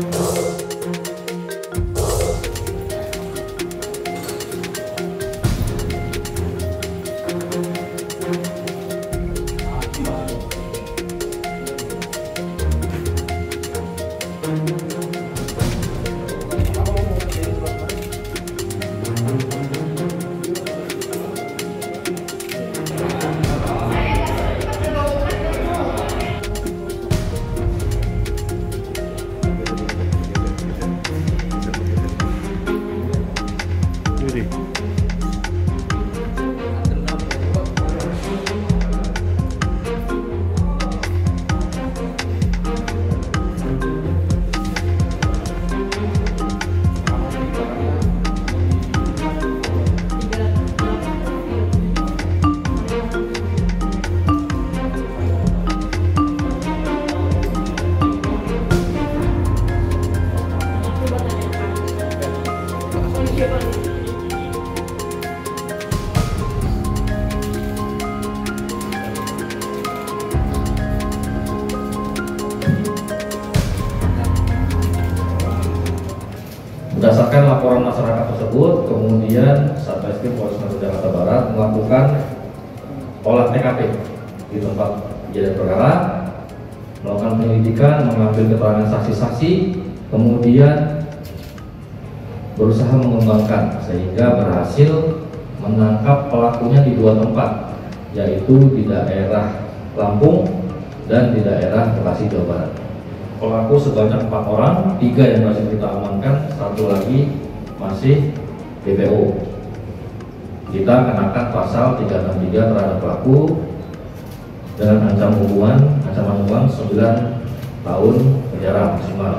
thank mm -hmm. you beauty. Berdasarkan laporan masyarakat tersebut, kemudian Satreskrim Polres Metro Jakarta Barat melakukan olah TKP di tempat kejadian perkara, melakukan penyelidikan, mengambil keterangan saksi-saksi, kemudian berusaha mengembangkan sehingga berhasil menangkap pelakunya di dua tempat, yaitu di daerah Lampung dan di daerah Bekasi Jawa Barat. Pelaku sebanyak empat orang, tiga yang berhasil kita amankan, satu lagi masih DPO. Kita kenakan pasal 363 terhadap pelaku dengan ancaman hukuman ancaman hukuman 9 tahun penjara maksimal.